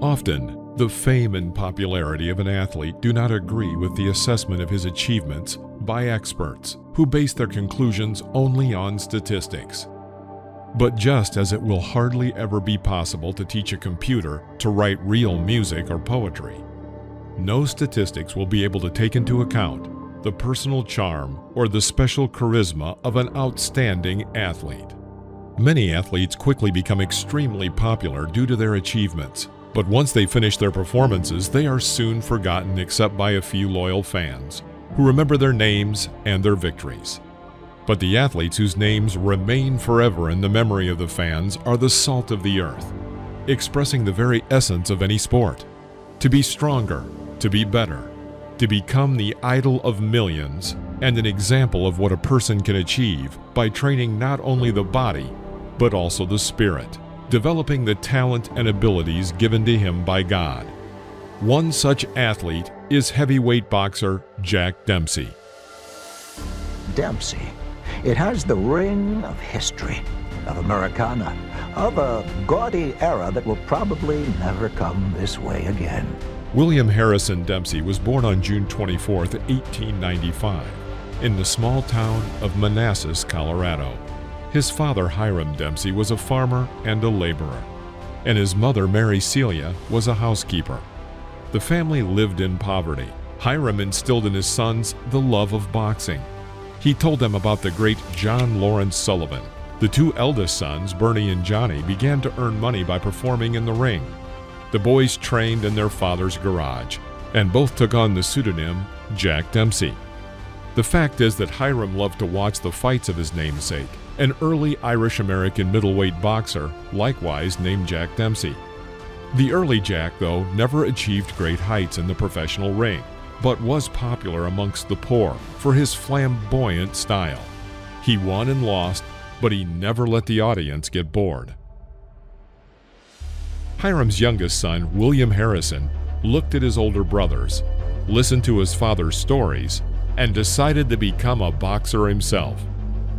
Often, the fame and popularity of an athlete do not agree with the assessment of his achievements by experts who base their conclusions only on statistics. But just as it will hardly ever be possible to teach a computer to write real music or poetry, no statistics will be able to take into account the personal charm or the special charisma of an outstanding athlete. Many athletes quickly become extremely popular due to their achievements, but once they finish their performances, they are soon forgotten except by a few loyal fans who remember their names and their victories. But the athletes whose names remain forever in the memory of the fans are the salt of the earth, expressing the very essence of any sport. To be stronger, to be better, to become the idol of millions, and an example of what a person can achieve by training not only the body, but also the spirit, developing the talent and abilities given to him by God. One such athlete is heavyweight boxer Jack Dempsey. Dempsey. It has the ring of history, of Americana, of a gaudy era that will probably never come this way again. William Harrison Dempsey was born on June 24, 1895, in the small town of Manassas, Colorado. His father, Hiram Dempsey, was a farmer and a laborer, and his mother, Mary Celia, was a housekeeper. The family lived in poverty. Hiram instilled in his sons the love of boxing. He told them about the great John Lawrence Sullivan. The two eldest sons, Bernie and Johnny, began to earn money by performing in the ring. The boys trained in their father's garage, and both took on the pseudonym Jack Dempsey. The fact is that Hiram loved to watch the fights of his namesake, an early Irish American middleweight boxer, likewise named Jack Dempsey. The early Jack, though, never achieved great heights in the professional ring, but was popular amongst the poor for his flamboyant style. He won and lost, but he never let the audience get bored. Hiram's youngest son, William Harrison, looked at his older brothers, listened to his father's stories, and decided to become a boxer himself.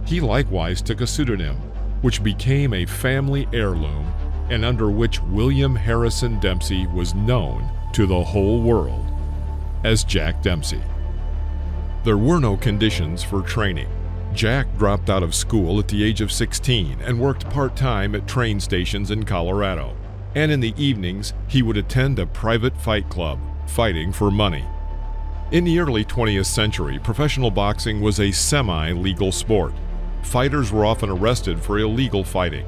He likewise took a pseudonym, which became a family heirloom and under which William Harrison Dempsey was known to the whole world as Jack Dempsey. There were no conditions for training. Jack dropped out of school at the age of 16 and worked part time at train stations in Colorado and in the evenings he would attend a private fight club, fighting for money. In the early 20th century, professional boxing was a semi legal sport. Fighters were often arrested for illegal fighting,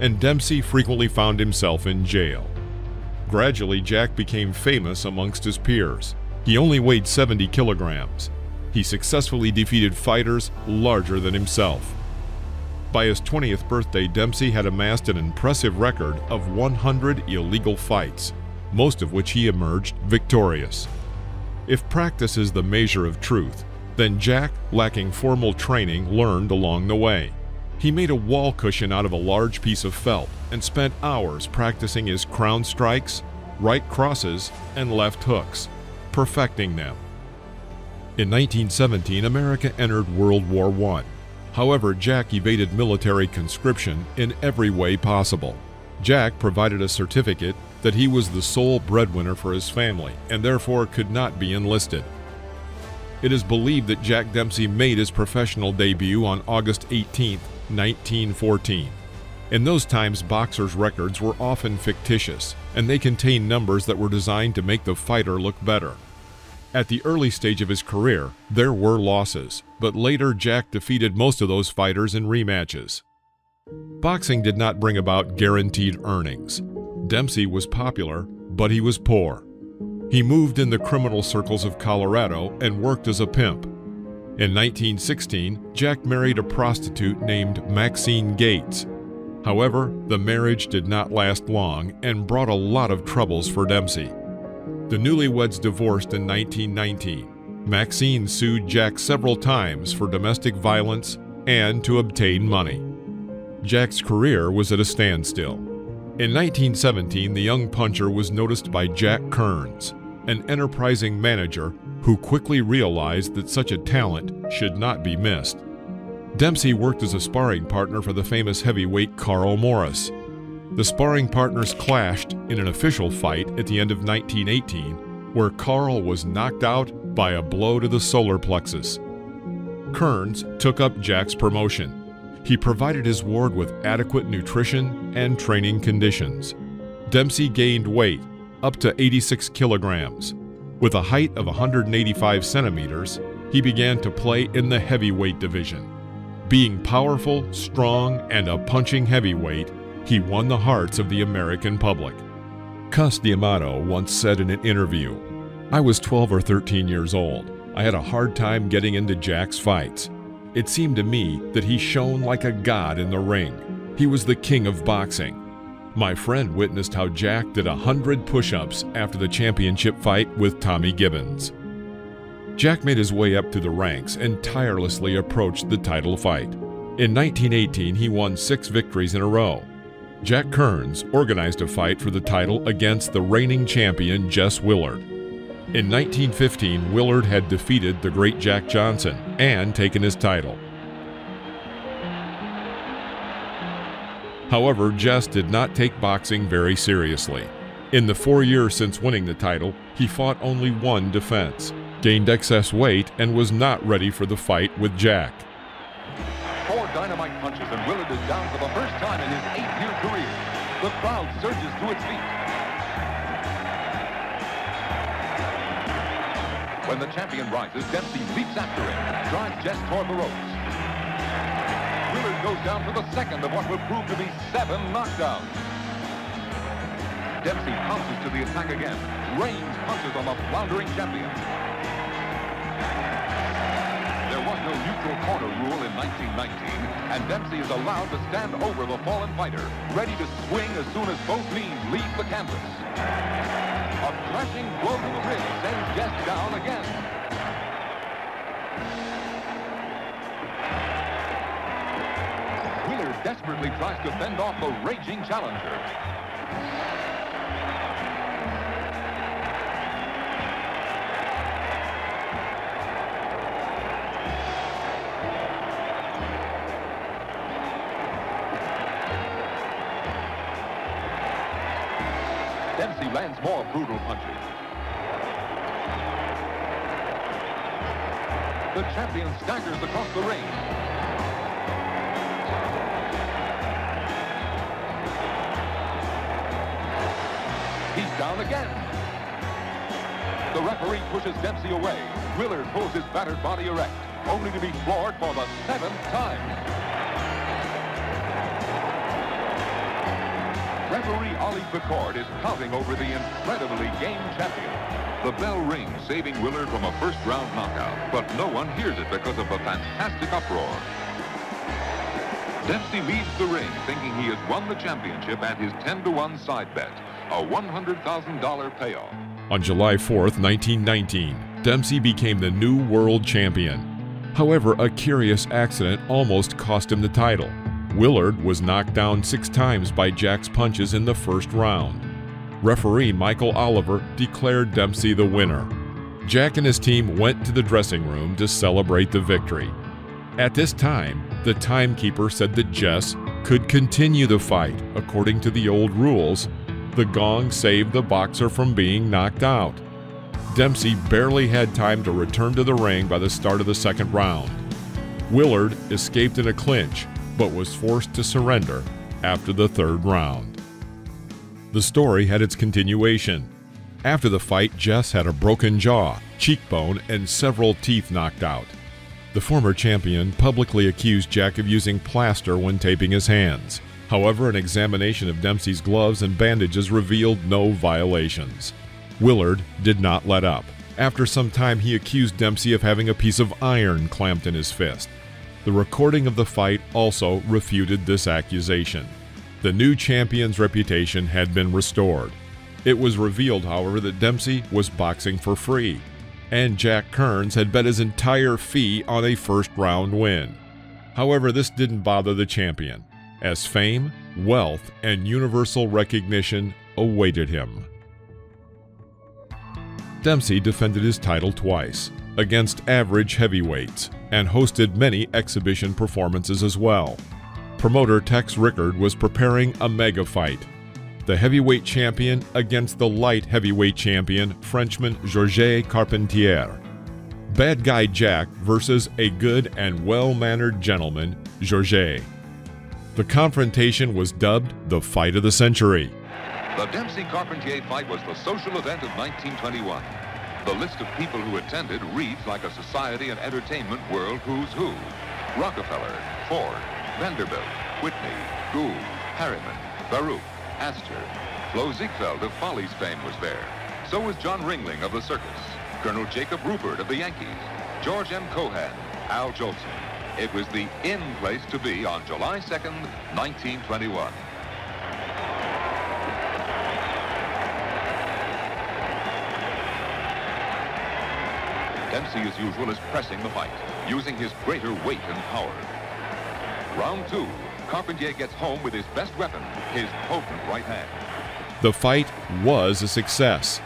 and Dempsey frequently found himself in jail. Gradually, Jack became famous amongst his peers. He only weighed 70 kilograms. He successfully defeated fighters larger than himself. By his 20th birthday, Dempsey had amassed an impressive record of 100 illegal fights, most of which he emerged victorious. If practice is the measure of truth, then Jack, lacking formal training, learned along the way. He made a wall cushion out of a large piece of felt and spent hours practicing his crown strikes, right crosses, and left hooks, perfecting them. In 1917, America entered World War I. However, Jack evaded military conscription in every way possible. Jack provided a certificate that he was the sole breadwinner for his family and therefore could not be enlisted. It is believed that Jack Dempsey made his professional debut on August 18, 1914. In those times, boxers' records were often fictitious, and they contained numbers that were designed to make the fighter look better. At the early stage of his career, there were losses, but later Jack defeated most of those fighters in rematches. Boxing did not bring about guaranteed earnings. Dempsey was popular, but he was poor. He moved in the criminal circles of Colorado and worked as a pimp. In 1916, Jack married a prostitute named Maxine Gates. However, the marriage did not last long and brought a lot of troubles for Dempsey. The newlyweds divorced in 1919. Maxine sued Jack several times for domestic violence and to obtain money. Jack's career was at a standstill. In 1917, the young puncher was noticed by Jack Kearns, an enterprising manager who quickly realized that such a talent should not be missed. Dempsey worked as a sparring partner for the famous heavyweight Carl Morris. The sparring partners clashed in an official fight at the end of 1918, where Carl was knocked out by a blow to the solar plexus. Kearns took up Jack's promotion. He provided his ward with adequate nutrition and training conditions. Dempsey gained weight, up to 86 kilograms. With a height of 185 centimeters, he began to play in the heavyweight division. Being powerful, strong, and a punching heavyweight, he won the hearts of the American public. Cus D'Amato once said in an interview, I was 12 or 13 years old. I had a hard time getting into Jack's fights. It seemed to me that he shone like a god in the ring. He was the king of boxing. My friend witnessed how Jack did a hundred push-ups after the championship fight with Tommy Gibbons. Jack made his way up to the ranks and tirelessly approached the title fight. In 1918, he won six victories in a row. Jack Kearns organized a fight for the title against the reigning champion Jess Willard. In 1915, Willard had defeated the great Jack Johnson and taken his title. However, Jess did not take boxing very seriously. In the four years since winning the title, he fought only one defense, gained excess weight, and was not ready for the fight with Jack. Four dynamite punches, and Willard is down for the first time in his eight-year career. The crowd surges to its feet. When the champion rises, Dempsey leaps after him, drives Jess toward the ropes. Willard goes down for the second of what will prove to be seven knockdowns. Dempsey pounces to the attack again, rains punches on the floundering champion. There was no neutral corner rule in 1919, and Dempsey is allowed to stand over the fallen fighter, ready to swing as soon as both knees leave the canvas. Crashing blow to the ribs sends Jess down again. Willard desperately tries to fend off the raging challenger. Lands more brutal punches. The champion staggers across the ring. He's down again. The referee pushes Dempsey away. Willard pulls his battered body erect, only to be floored for the seventh time. Referee Ollie is counting over the incredibly game champion. The bell rings, saving Willard from a first-round knockout, but no one hears it because of the fantastic uproar. Dempsey leaves the ring, thinking he has won the championship at his 10-to-1 side bet, a $100,000 payoff. On July 4th, 1919, Dempsey became the new world champion. However, a curious accident almost cost him the title. Willard was knocked down six times by Jack's punches in the first round. Referee Michael Oliver declared Dempsey the winner. Jack and his team went to the dressing room to celebrate the victory. At this time, the timekeeper said that Jess could continue the fight according to the old rules. The gong saved the boxer from being knocked out. Dempsey barely had time to return to the ring by the start of the second round. Willard escaped in a clinch but was forced to surrender after the third round. The story had its continuation. After the fight, Jess had a broken jaw, cheekbone, and several teeth knocked out. The former champion publicly accused Jack of using plaster when taping his hands. However, an examination of Dempsey's gloves and bandages revealed no violations. Willard did not let up. After some time, he accused Dempsey of having a piece of iron clamped in his fist. The recording of the fight also refuted this accusation. The new champion's reputation had been restored. It was revealed, however, that Dempsey was boxing for free, and Jack Kearns had bet his entire fee on a first round win. However, this didn't bother the champion, as fame, wealth, and universal recognition awaited him. Dempsey defended his title twice, against average heavyweights, and hosted many exhibition performances as well. Promoter Tex Rickard was preparing a mega fight. The heavyweight champion against the light heavyweight champion, Frenchman Georges Carpentier. Bad Guy Jack versus a good and well mannered gentleman, Georges. The confrontation was dubbed the Fight of the Century. The Dempsey Carpentier fight was the social event of 1921. The list of people who attended reads like a society and entertainment world who's who. Rockefeller, Ford, Vanderbilt, Whitney, Gould, Harriman, Baruch, Astor. Flo Ziegfeld of Follies fame was there. So was John Ringling of the Circus. Colonel Jacob Ruppert of the Yankees, George M. Cohan, Al Jolson. It was the in place to be on July 2nd, 1921. Dempsey, as usual, is pressing the fight, using his greater weight and power. Round two, Carpentier gets home with his best weapon, his potent right hand. The fight was a success.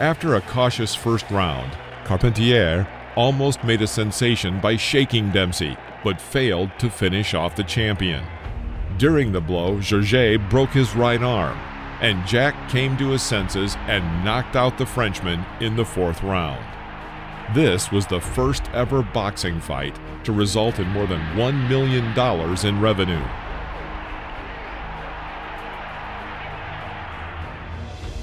After a cautious first round, Carpentier almost made a sensation by shaking Dempsey, but failed to finish off the champion. During the blow, Georges broke his right arm, and Jack came to his senses and knocked out the Frenchman in the fourth round. This was the first ever boxing fight to result in more than $1 million in revenue.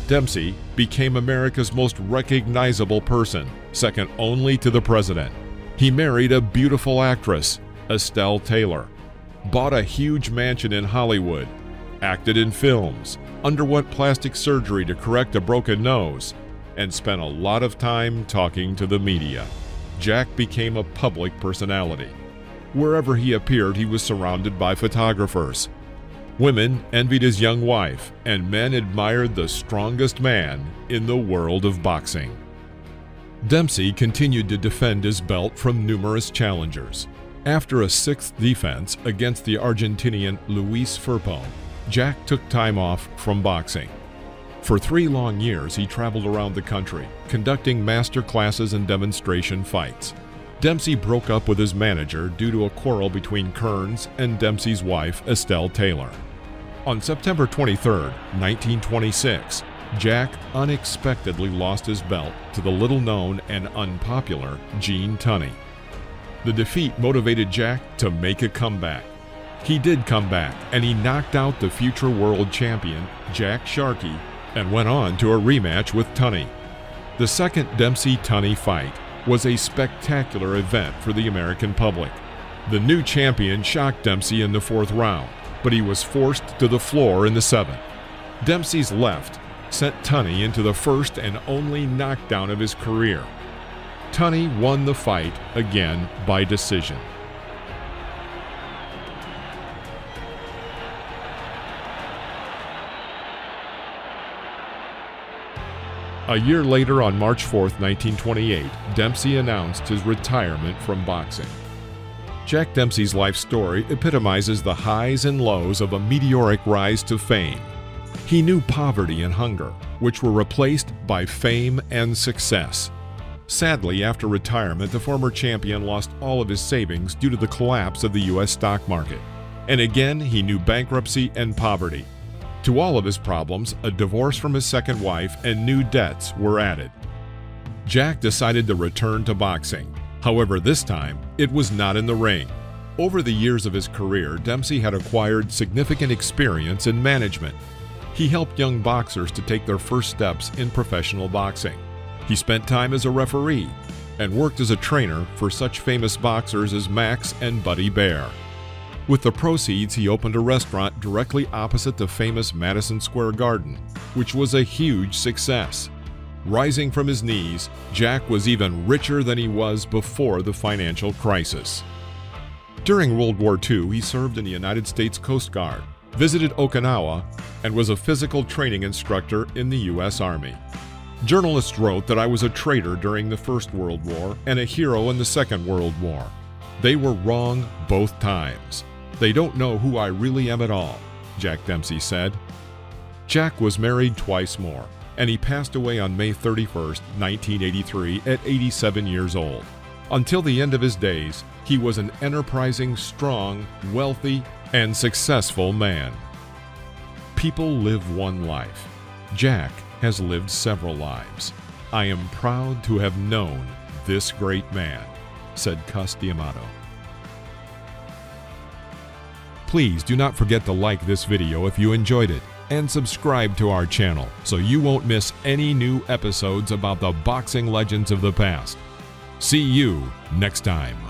Dempsey became America's most recognizable person, second only to the president. He married a beautiful actress, Estelle Taylor, bought a huge mansion in Hollywood, acted in films, underwent plastic surgery to correct a broken nose, and spent a lot of time talking to the media. Jack became a public personality. Wherever he appeared, he was surrounded by photographers, Women envied his young wife, and men admired the strongest man in the world of boxing. Dempsey continued to defend his belt from numerous challengers. After a sixth defense against the Argentinian Luis Firpo, Jack took time off from boxing. For three long years, he traveled around the country, conducting master classes and demonstration fights. Dempsey broke up with his manager due to a quarrel between Kearns and Dempsey's wife, Estelle Taylor. On September 23, 1926, Jack unexpectedly lost his belt to the little known and unpopular Gene Tunney. The defeat motivated Jack to make a comeback. He did come back and he knocked out the future world champion, Jack Sharkey, and went on to a rematch with Tunney. The second Dempsey Tunney fight was a spectacular event for the American public. The new champion shocked Dempsey in the fourth round, but he was forced to the floor in the seventh. Dempsey's left sent Tunney into the first and only knockdown of his career. Tunney won the fight again by decision. A year later, on March 4, 1928, Dempsey announced his retirement from boxing. Jack Dempsey's life story epitomizes the highs and lows of a meteoric rise to fame. He knew poverty and hunger, which were replaced by fame and success. Sadly, after retirement, the former champion lost all of his savings due to the collapse of the U.S. stock market. And again, he knew bankruptcy and poverty. To all of his problems, a divorce from his second wife and new debts were added. Jack decided to return to boxing. However, this time, it was not in the ring. Over the years of his career, Dempsey had acquired significant experience in management. He helped young boxers to take their first steps in professional boxing. He spent time as a referee and worked as a trainer for such famous boxers as Max and Buddy Baer. With the proceeds, he opened a restaurant directly opposite the famous Madison Square Garden, which was a huge success. Rising from his knees, Jack was even richer than he was before the financial crisis. During World War II, he served in the United States Coast Guard, visited Okinawa, and was a physical training instructor in the U.S. Army. Journalists wrote that I was a traitor during the First World War and a hero in the Second World War. They were wrong both times. They don't know who I really am at all, Jack Dempsey said. Jack was married twice more, and he passed away on May 31, 1983, at 87 years old. Until the end of his days, he was an enterprising, strong, wealthy, and successful man. People live one life. Jack has lived several lives. I am proud to have known this great man, said Cus D'Amato. Please do not forget to like this video if you enjoyed it and subscribe to our channel so you won't miss any new episodes about the boxing legends of the past. See you next time.